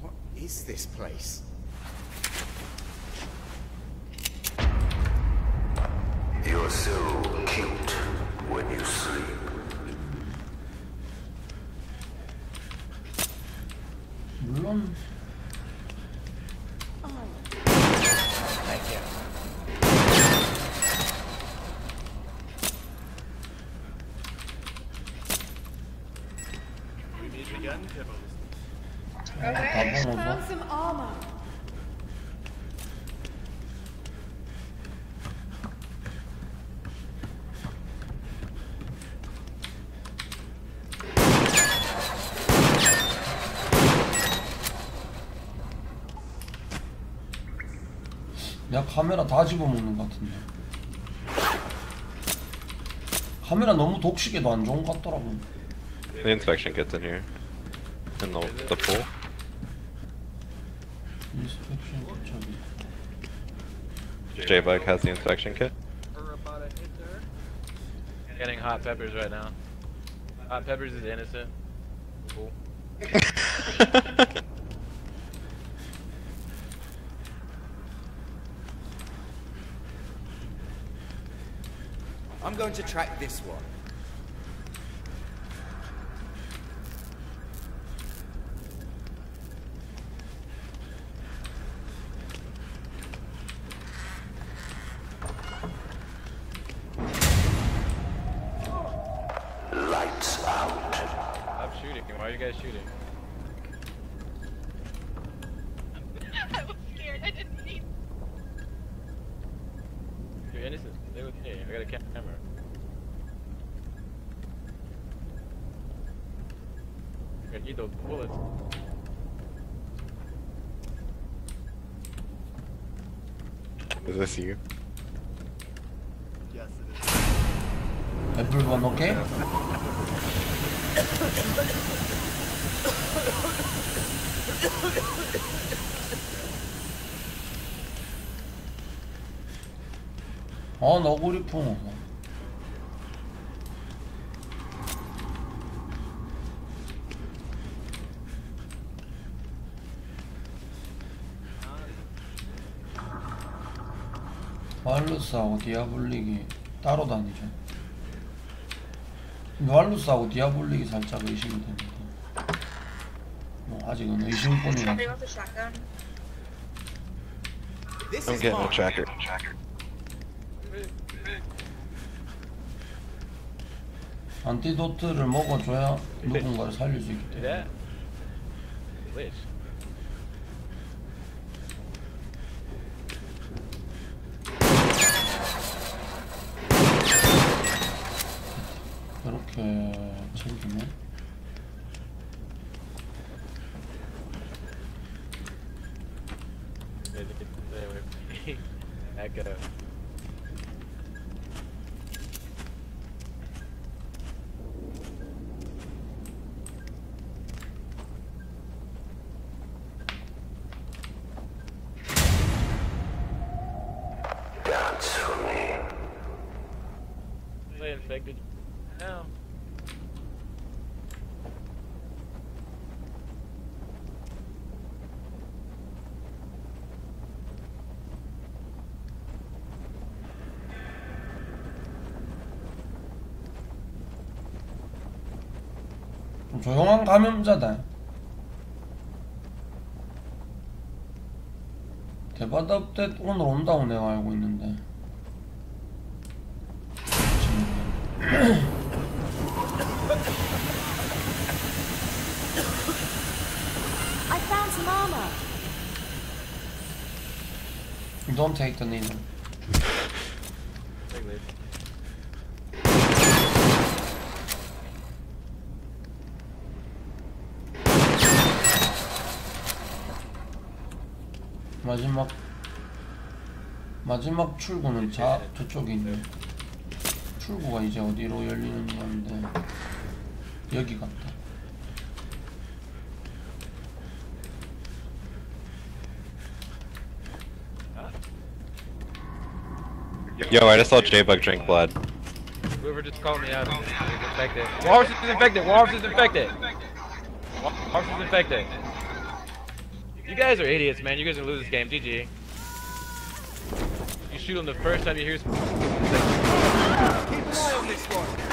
What is this place? You're so cute when you sleep. Run. 내가 카메라 다 집어먹는 것 같은데. 카메라 너무 독식에도 안 좋은 것 같더라고. The inspection kit's in here. In the, the pool. 인스펙션 저기. J-Bike has the inspection kit. Getting hot peppers right now. Hot peppers is innocent. Cool. Going to track this one. Lights out. Stop shooting. Why are you guys shooting? I was scared. I didn't see. You're innocent. Stay with me. I got a camera. You're gonna need those bullets. Is this you? Everyone okay? 아 너구리 풍 왈루스하고 디아블릭이 따로 다니죠. 왈루스하고 디아블릭이 살짝 의심이 됩니다. 뭐 아직은 의심뿐이라. I'm getting a tracker. 안티도트를 먹어줘야 누군가를 살릴 수 있기 때문에 that? Glitch. 이렇게 챙기면 Stay away from me. Back up. Dance for me. Play infected. Now. 좀 조용한 감염자다 대바답 때 오늘 온다고 내가 알고 있는데 I found some armor. Don't take the needle Take glitch. 마지막 마지막 출구는 자 저쪽에 있네 출구가 이제 어디로 열리느냐인데 여기 같다 Yo, I just saw J-Bug drink blood. Whoever just called me out is infected. Walrus is infected. Walrus is infected. Walrus is infected. You guys are idiots, man. You guys are gonna lose this game. GG. You shoot him the first time you hear. Keep an eye on this one.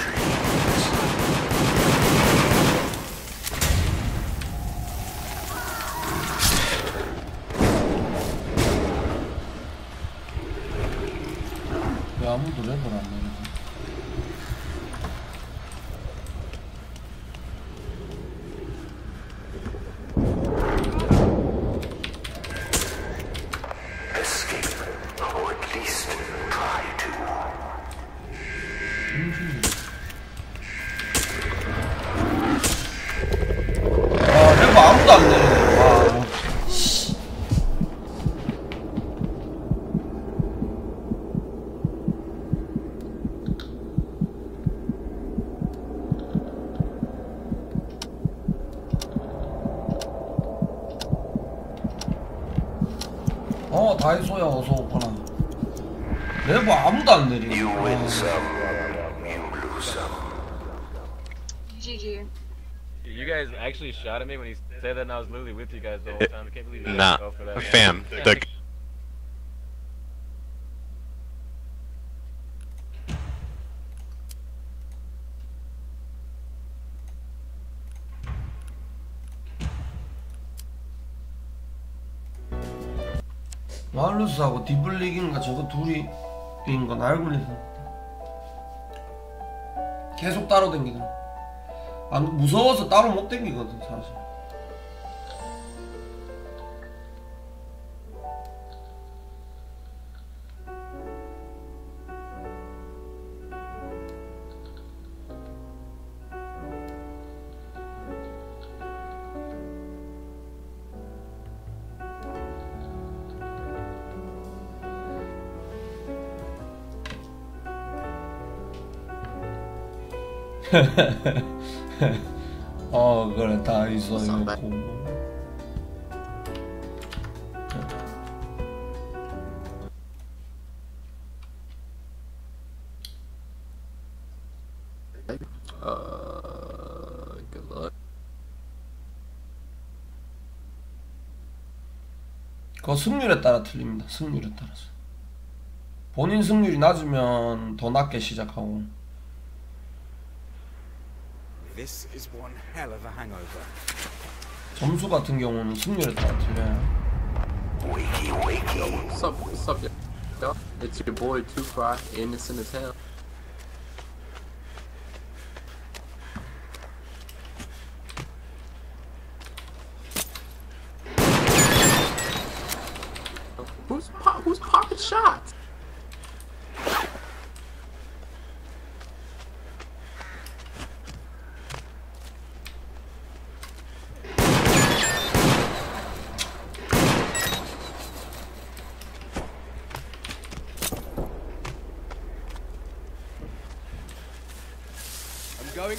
말루스하고 디블릭인가 저거 둘이 인 건 알고 있어. 계속 따로 댕기더라. 안 무서워서 따로 못 댕기거든 사실. 어 그래 다 있어 이거 luck. 그거 승률에 따라 틀립니다. 승률에 따라서. 본인 승률이 낮으면 더 낮게 시작하고 This is one hell of a hangover. 점수 같은 경우는 승률에 따라 틀려요 Wakey, wakey. What's up? What's up, y'all? It's your boy Two Fry, innocent as hell.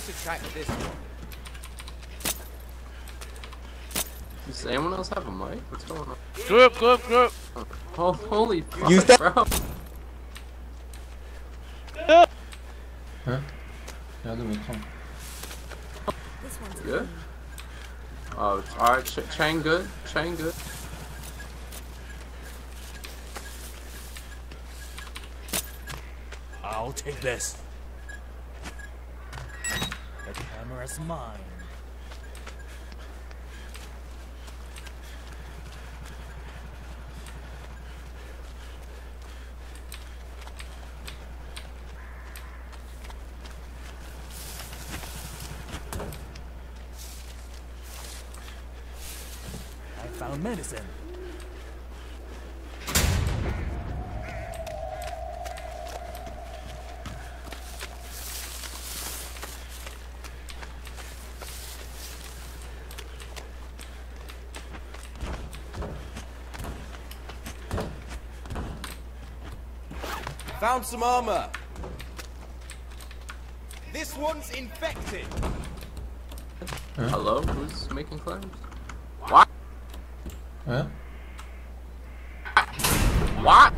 should track this one. Does anyone else have a mic? What's going on? Grip, grip, grip! Oh, holy fuck, Use that bro! huh? Yeah, then we come. Good. Oh, it's alright. Ch chain good. Chain good. I'll take this. Camera's mine. I found medicine. Found some armor. This one's infected. Hello? Who's making claims? What? 예? What?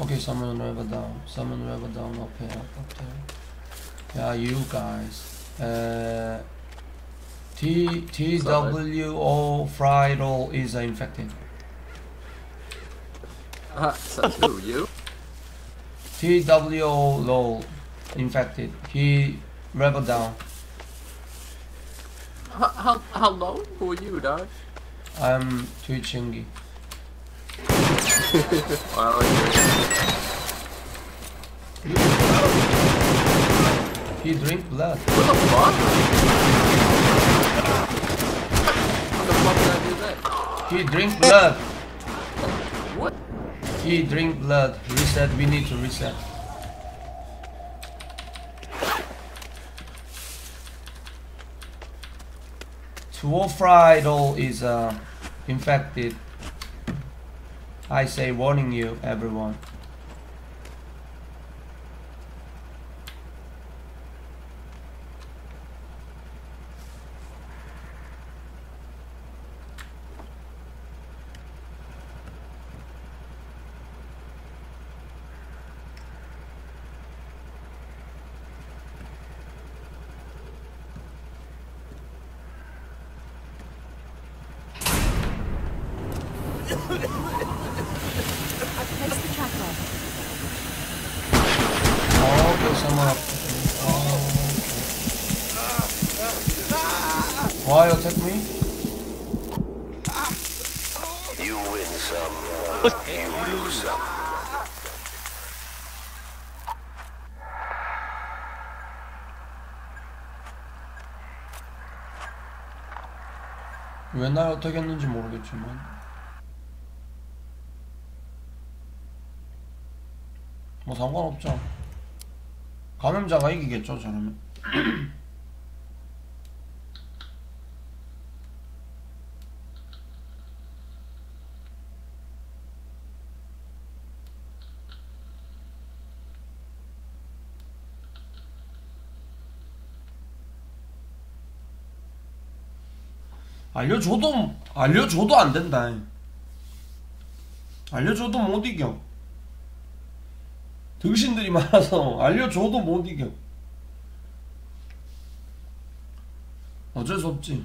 okay, someone river down. Someone river down up here. Up there. Yeah, you guys. Uh, T T W O fried all is infected. Uh, so who you? T W O lol infected. He rebel down. How, low? Who are you, dog? I'm twitching. Well, you're... He drink blood. What the fuck? How the fuck did I do that? He drink blood. What? He drink blood. Reset. We need to reset. Tuofridol is uh, infected. I say warning you, everyone. 왜날 어떻게 했는지 모르겠지만. 뭐 상관없죠. 감염자가 이기겠죠 저러면 알려줘도 알려줘도 안 된다. 알려줘도 못 이겨. 등신들이 많아서 알려줘도 못 이겨. 어쩔 수 없지.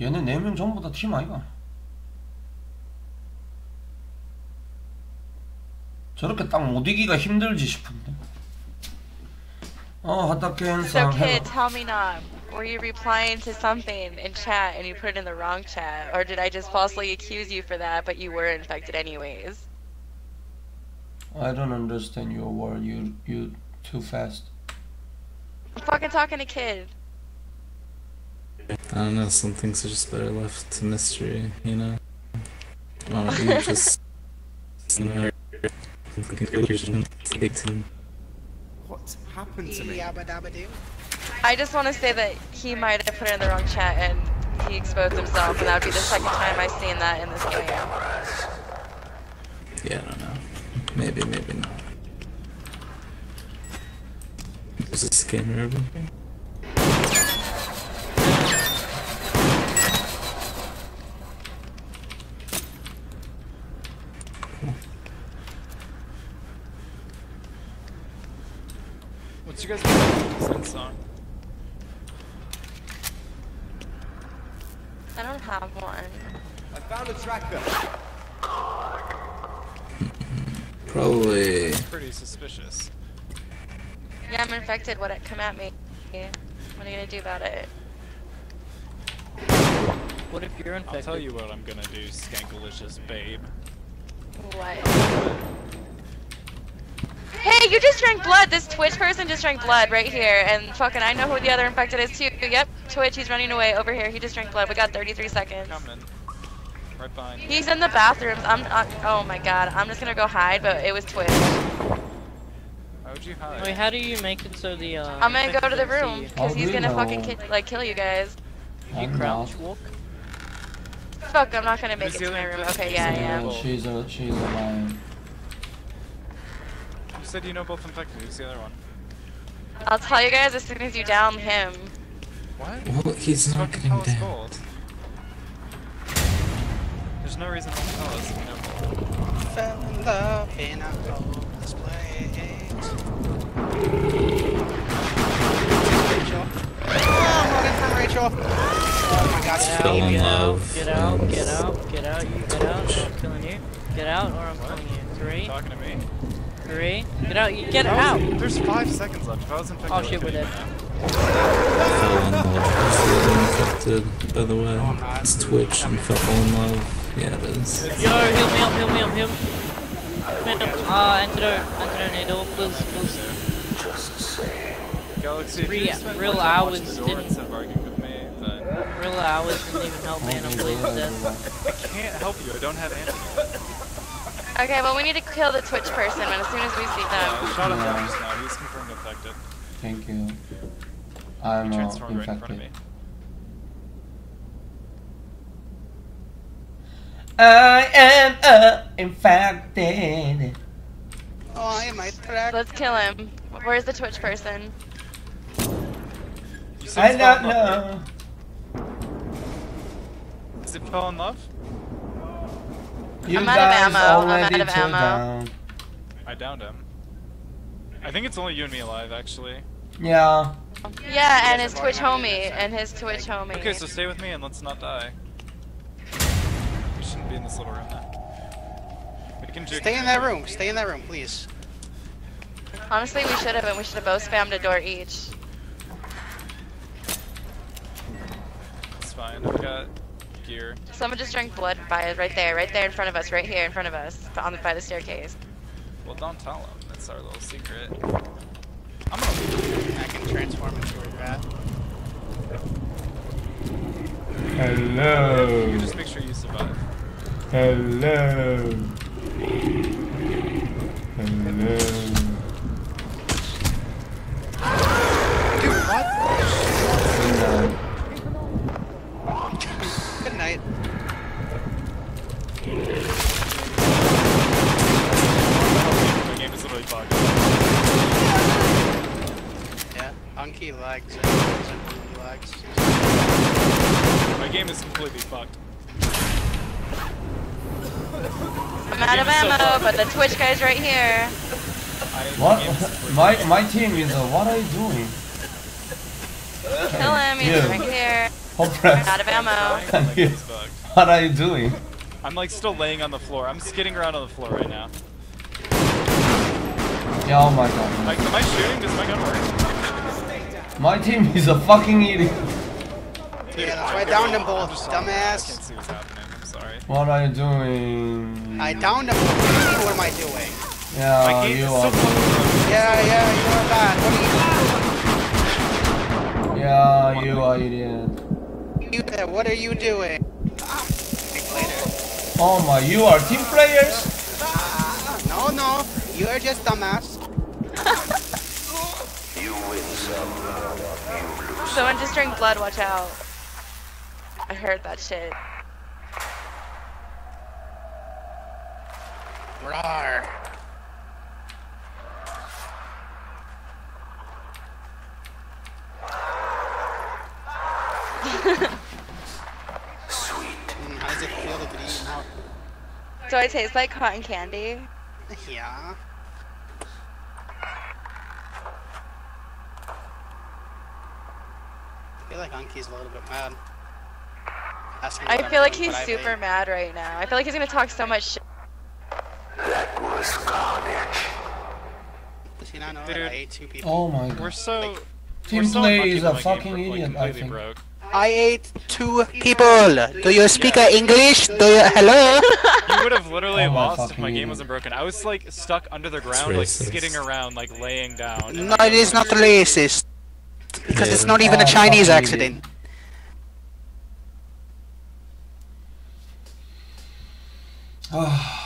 얘네 네 명 전부 다 팀 아이가? 저렇게 딱 못 이기가 힘들지 싶은데. 어, 하다케 So 현상 kid, tell me now. Were you replying to something in chat and you put it in the wrong chat? Or did I just falsely accuse you for that, but you were infected anyways? I don't understand your word. You you too fast. I'm fucking talking to kid. I don't know, some things are just better left to mystery, you know? Why don't you just. You know, take What happened to me? I just want to say that he might have put it in the wrong chat and he exposed himself, and that would be the second time I've seen that in this game. Yeah, I don't know. Maybe, maybe not. There's a scanner over here. What's your guys' favorite song? I don't have one. I found a tracker. Probably. Pretty suspicious. Yeah, I'm infected. What? Come at me. What are you gonna do about it? What if you're infected? I'll tell you what I'm gonna do, Skankalicious babe. What? Hey, you just drank blood. This Twitch person just drank blood right here, and fucking I know who the other infected is too. Yep, Twitch. He's running away over here. He just drank blood. We got 33 seconds. Coming. Right behind you. He's in the bathrooms. I'm. not. oh my god. I'm just gonna go hide, but it was Twitch. would you hide? Wait, how do you make it so the uh? I'm gonna go to the room because he's gonna fucking ki like kill you guys. You I'm crouch not. walk. Fuck, I'm not gonna make Who's it to my room. Okay, yeah, I am. She's a she's a lion. You said you know both infected. Who's the other one? I'll tell you guys as soon as you down him. What? Well, he's not getting down. gold. There's no reason to tell us. if we know gold. Fell in love in a hopeless place. Rachel. Oh, I'm running from Rachel. Oh my god, Get Fell out, in get out, love get out, get out, get out, you get out, or I'm killing you. Get out, or I'm killing you. Three, Talking to me? Three, get out, you get If I was- out! There's five seconds left. If I was infected, Oh shit, we're dead. Fell in love. Completely infected, by the way. It's Twitch and fell in love. Yeah, it is. Yo, heal me up, heal me up, heal me up. Ah, antidote, antidote needle, please, please. Galaxy, if Three real more time watching hours didn't- instead of arguing with me, then Real hours didn't even help me, and I'm bleeding to death. I can't help you. I don't have antidote. Okay, well we need to kill the Twitch person when as soon as we see I them. shot him Yeah. down just now. He's confirmed infected. Thank you. I'm He uh, transformed right in front of me. infected. I am uh, infected. Oh, I might track. Let's kill him. Where's the Twitch person? I don't know. right? Is it fell in love? You I'm out of ammo. I'm out of ammo. down. I downed him. I think it's only you and me alive, actually. Yeah. Yeah, and his Twitch homie, and his Twitch homie. Okay, so stay with me and let's not die. We shouldn't be in this little room then. We can Stay in that room. Stay in that room, please. Honestly, we should have, and we should have both spammed a door each. It's fine. I've got gear. Someone just drank blood by us right there, right there in front of us, right here in front of us, on the, by the staircase. Well, don't tell them. That's our little secret. I'm gonna I can transform into a rat. Hello. You just make sure you survive. Hello. Hello. Dude, what? No. Good night. My game is literally bugged. Yeah, Unky lags. lags. My game is completely fucked. I'm out of ammo, but the Twitch guy's right here. What? My my team is. Uh, what are you doing? Kill him, he's You. right here. Hopeless. Out of ammo. What are you doing? I'm like still laying on the floor. I'm skidding around on the floor right now. Yeah, oh my god. Like, am I shooting? Does my gun work? My team is a fucking idiot. Yeah, that's why I downed them both, I can't dumbass. see what's happening. I'm sorry. What are you doing? I downed them both. What am I doing? Yeah, My you are. so. Yeah, yeah, you are bad. What are you doing? Yeah, you are idiot. are you, you What are you doing? Oh my, you are team players? Ah, no, no, you are just dumbass. You win some, Someone just drank blood, watch out. I heard that shit. Rawr. How does it feel to be eaten out? Do I taste like cotton candy? Yeah. Feel like Unky's a little bit mad. I feel like he's but super think- mad right now. I feel like he's gonna talk so much shit. That was carnage. Does he not know that Dude. I ate two people? Oh my god. We're god. so. Team we're play unlucky is a my game fucking bro- like, idiot, I completely think. broke. I ate two people. Do you speak uh, English? Do you hello? You would have literally Oh lost if my game wasn't broken. I was like stuck under the ground, like skidding around, like laying down. no, my it game is not was- racist. Because it's not even Oh, a Chinese fucking accident. Ah.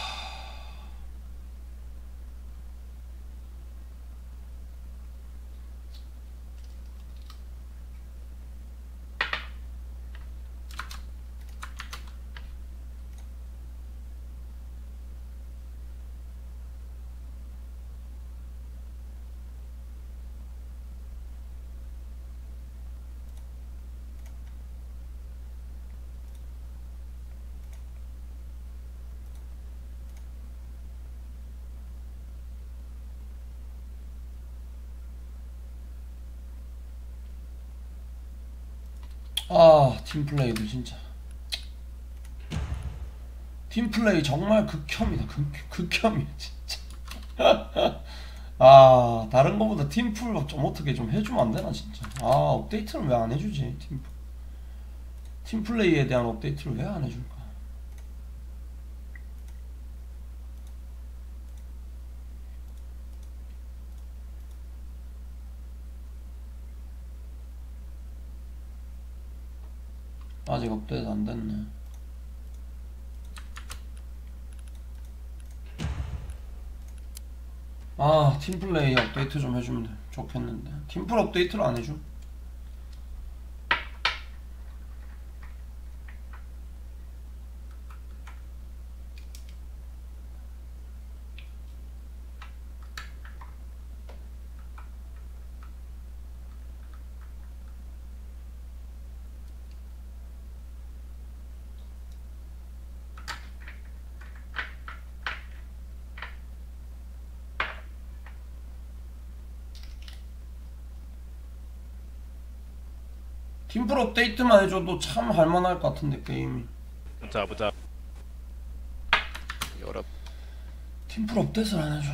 아 팀플레이도 진짜. 팀플레이 정말 극혐이다. 극, 극혐이야 진짜. 아 다른 거보다 팀플 좀 어떻게 좀 해주면 안 되나 진짜. 아 업데이트를 왜 안 해주지 팀 팀플레이에 대한 업데이트를 왜 안 해줄까 업데이트 안 됐네. 아 팀플레이 업데이트 좀 해주면 돼. 좋겠는데. 팀플 업데이트를 안 해줘 팀플 업데이트만 해줘도 참 할만할 것 같은데 게임이 보자 보자. 여러 팀플 업데이트를 안 해줘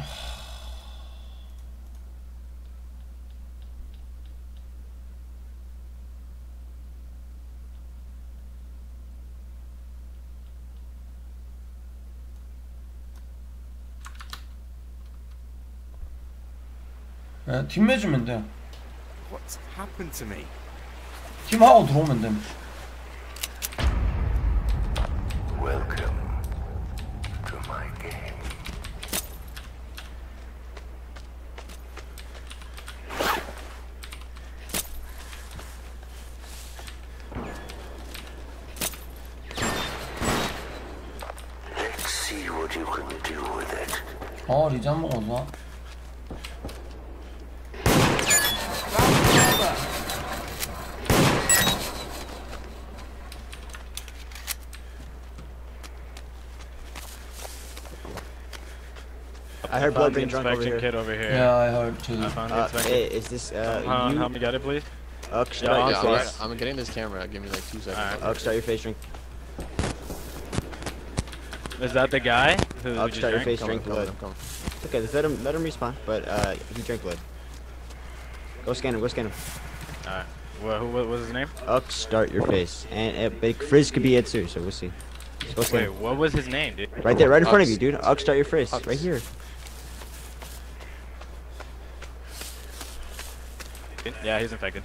네, 팀 맺으면 돼 What's happened to me? Kim ha odromen denn? Welcome to my game. Let's see what you can do with it. Oh, die haben wir auch, I heard blood being drunk over inspection here. kit over here. Yeah, I heard too. I found the Uh, inspection. hey, is this uh, Hold on, you? help me get it, please. Ux, Yeah, start I'll your do it. face. I'm getting this camera. Give me like two seconds. Alright. Ux, start your face drink. Is that the guy who Ux, just start your face Coming, drink coming, blood. I'm. Okay, just let him let him respawn, but uh, he drank blood. Go scan him. Go scan him. Alright. What, who, what was his name? Ux, start your face, and uh, but Frizz could be it too, so we'll see. Go scan Wait, him. what was his name, dude? Right there, right in front of you, dude. Ux, start your face, Ux. right here. Yeah, he's infected.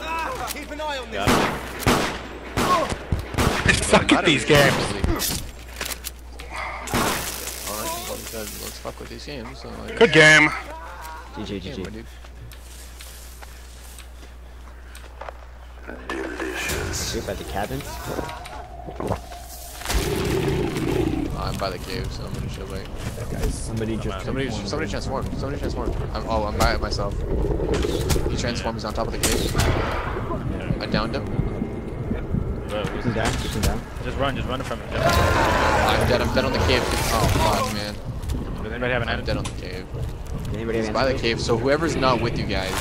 Ah, keep an eye on this. Got it. Suck at these games. Let's fuck with these games. So like, Good game. GG, GG. Delicious. Sleep at the cabins. I'm by the cave, so I'm gonna chill back. Guys, somebody just Somebody, somebody transformed. Somebody transformed. I'm, oh, I'm by it myself. He transformed. He's on top of the cave. I downed him. Bro, Keep him down. Keep him down. Just run, just run from him. I'm dead. I'm dead on the cave. Oh fuck, man. Does anybody have an I'm edit? dead on the cave. Anybody He's have by the cave. So whoever's not with you guys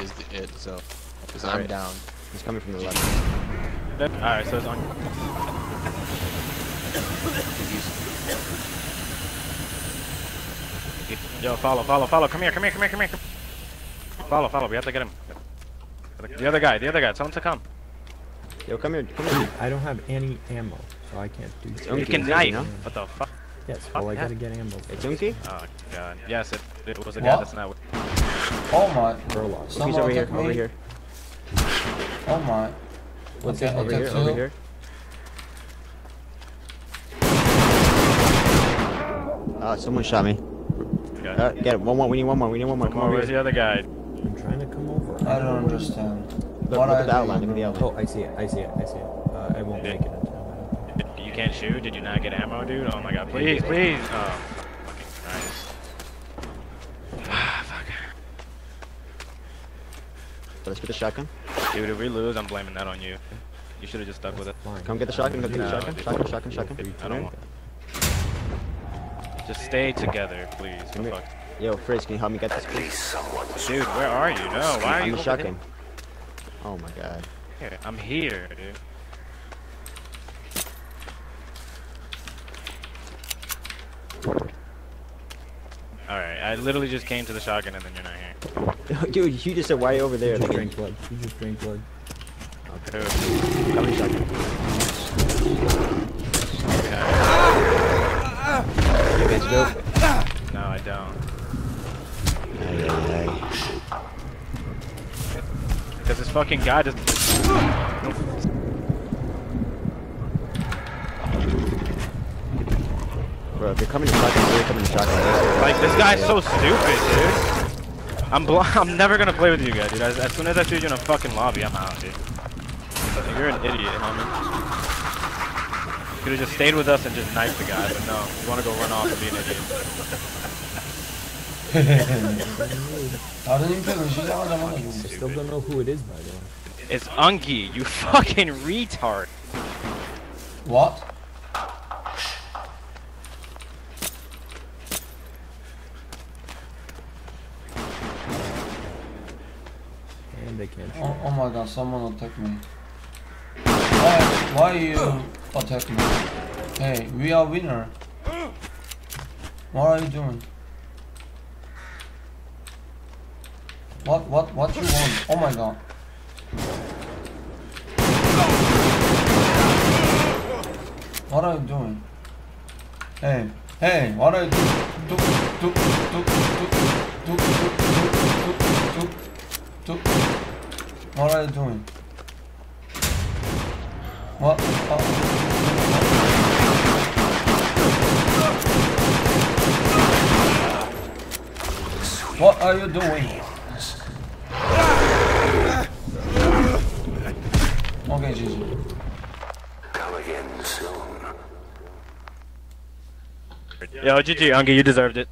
is, is the, it. So, because I'm Alright. down. He's coming from the left. Alright, so it's on. Yo, follow, follow, follow. Come here, come here, come here, come here. Follow, follow. We have to get him. The other guy, the other guy. Tell him to come. Yo, come here. Come here. I don't have any ammo, so I can't do It's that. You can you knife. know? What the fuck? Yes, well, I Yeah. gotta get ammo. It's Unky? Oh god. Yes, it, it was a What? guy that's not with. Oh my. Burlock. He's Someone over here. took. Over here. Oh my. What's that? Over here. Over here. Uh, someone shot me. Okay. Uh, get it. One more. We need one more. We need one more. Come Come on, over where's the other guy? I'm trying to come over. I don't understand. Look, What look at the outline. Look at the bro? outline. Oh, I see it. I see it. I see it. Uh, I won't make it in. I don't. You can't shoot? Did you not get ammo, dude? Oh my god, please, please! Oh, nice. Ah, fuck. Let's get the shotgun. Dude, if we lose, I'm blaming that on you. You should have just stuck with it. Fine. Come get the shotgun. Come get the shotgun. dude. Shotgun. Shotgun. Shotgun. I don't want. Just stay together, please. Come here. Yo, Frizz, can you help me get this, please? Dude, where are you? No, why are I'm you the over shotgun. Oh my god. Here, I'm here, dude. Alright, I literally just came to the shotgun and then you're not here. Dude, you just said why over there? You just Like, drink blood. You just drink blood. Dude. Come in shotgun. You guys. No, I don't. Ay, ay, ay. Because this fucking guy doesn't. Bro, if you're coming to shotgun, you're coming to shotgun. Like this guy's so stupid, dude. I'm I'm never gonna play with you guys, dude. As, as soon as I see you in a fucking lobby, I'm out, dude. You're an idiot, homie. Could have just stayed with us and just knifed the guy, but no. You want to go run off and be an idiot. I don't even Still don't know who it is, by the way. It's Unki, you fucking retard. What? And they can't. Oh, oh my god, someone attacked me. Oh. Why, why you attacking me? Hey, we are winner. What are you doing? What, what, what you want? Oh my god. What are you doing? Hey, hey, what are you doing? Do, do, do, do, do, do, do, do, do, do. What are you doing? What? What are you doing? Okay, GG. Come again soon. Yo, GG, Unky, you deserved it.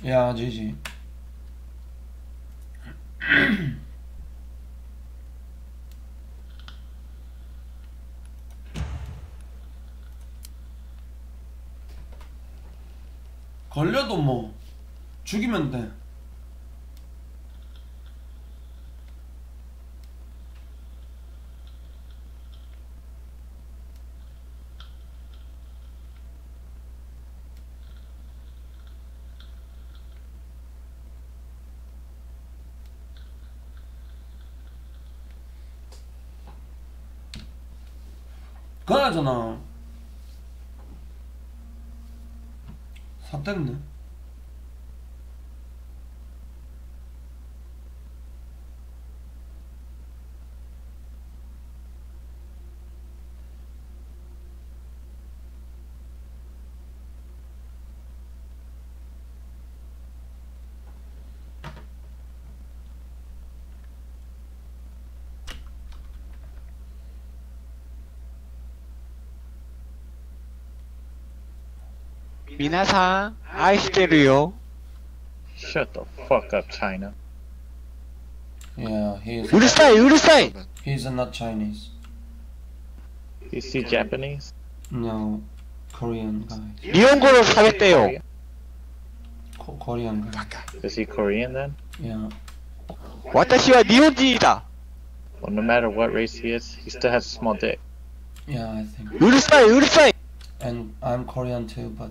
Yeah, GG. 걸려도 뭐 죽이면 돼. 그나저나 Sapladın mı? Minasan, I still you. Shut the fuck up, China. Yeah, he is. He's not Chinese. Is he Japanese? No, Korean guy. Nihongoro Korean guy. Is he Korean then? Yeah. Well, no matter what race he is, he still has a small dick. Yeah, I think. Urusai, Urusai! And I'm Korean too, but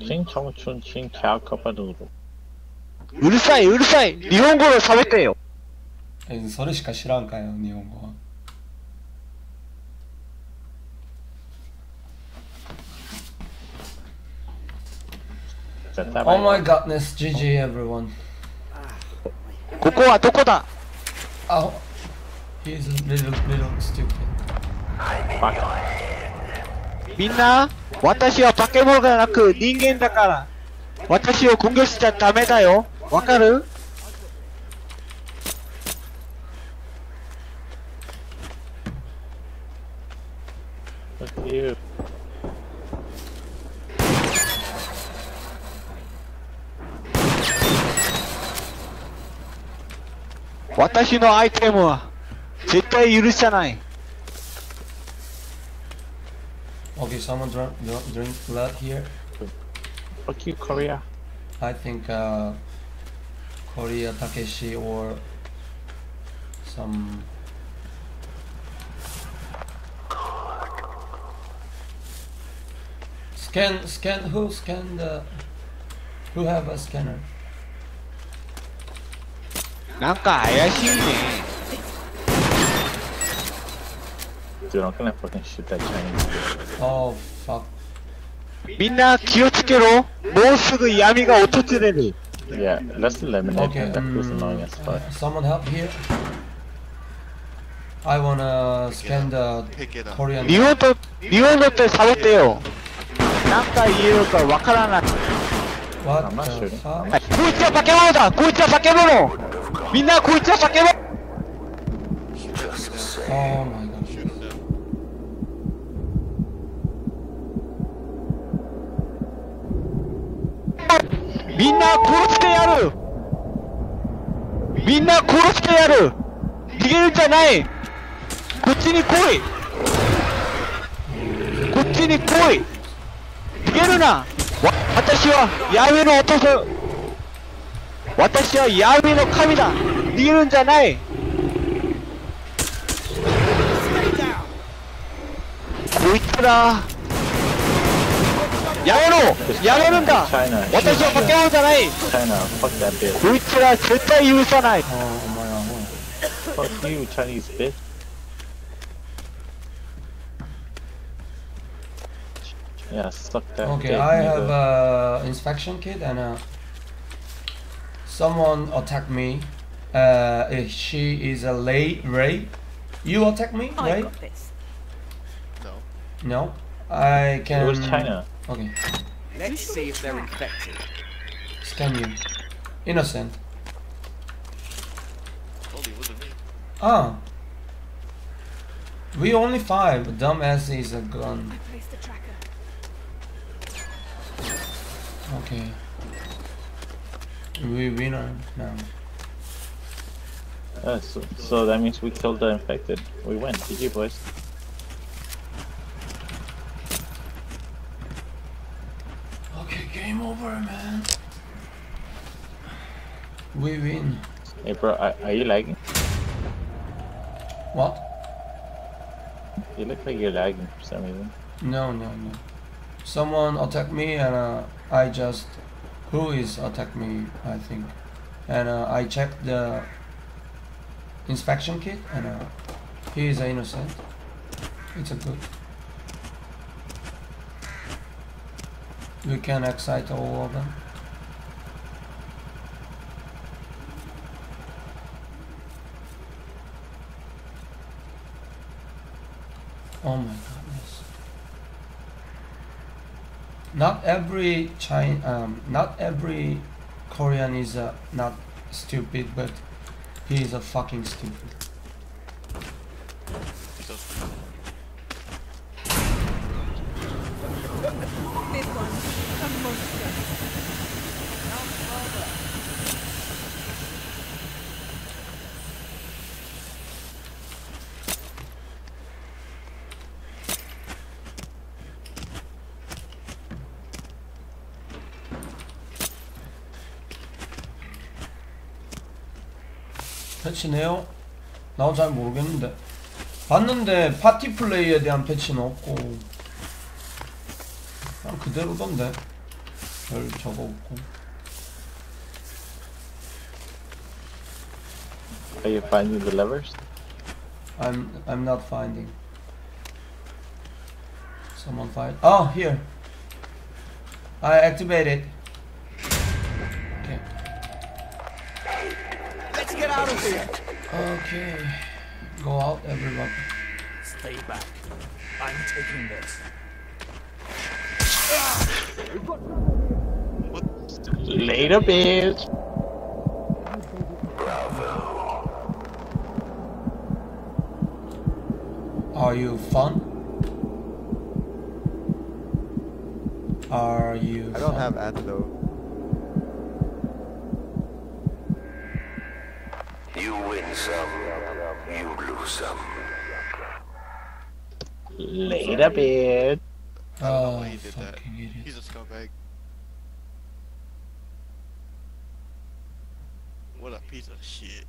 新청춘新대うるさいうるさい。日本語で喋ってよ。それしか知らんかよ日本語は。オーマイガッネス GG everyone. ここはどこだ？あっみんな？私は化け物ではなく人間だから。私を攻撃しちゃダメだよ。わかる？私のアイテムは絶対許さない Okay, someone drink, drink blood here. Fuck you, Korea. I think uh, Korea Takeshi or some. Scan, scan. Who scan the? Who have a scanner? なんか怪しいね Dude, I'm gonna fucking shoot that Chinese. Oh fuck. みんな気をつけろもうすぐ闇が訪れる Yeah, let's eliminate Okay, him. That was um, annoying as fuck. someone help here. I wanna scan the Korean. 日本と日本のって触ってよ何回言えるかわからない What I'm not the fuck? はいこいつは化け物だこいつは化け物みんなこいつは化け物 Oh my みんな殺してやる。みんな殺してやる。逃げるんじゃない。こっちに来い。こっちに来い。逃げるな。私はヤメの男私はヤメの神だ。逃げるんじゃない。こいつら。 야로로! that bitch. Oh my god. Fuck you, Chinese bitch. Yeah, suck that Okay, I have a inspection kit and. Uh, someone attacked me. Uh, she is a lay Ray. You attack me, oh, right? No. No, I can. It was China. Okay, Let's see if they're infected. scan you. Innocent. Ah. We only five. Dumbass is a gun. I placed the tracker. Okay. We winner now. Uh, so, so that means we killed the infected. We win. GG, boys. Okay, game over, man. We win. Hey, bro, are, are you lagging? What? You look like you're lagging for some reason. No, no, no. Someone attacked me and uh, I just... Who is attacked me, I think. And uh, I checked the inspection kit and uh, he is innocent. It's a good. We can excite all of them. Oh my goodness. Not every China, um, not every Korean is uh, not stupid, but he is a fucking stupid. 패치네요? 나도 잘 모르겠는데 봤는데 파티 플레이에 대한 패치는 없고 그냥 그대로던데 별 저거 없고 Are you finding the levers? I'm I'm not finding someone find oh here I activated get out of here. okay go out everyone Stay back. I'm taking this. Later, bitch. Are you fun? Are you I don't fun? have antidote. Some, you lose some. Later, bitch. Oh, he did that. fucking idiot. He's a scumbag. What a piece of shit.